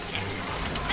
protected.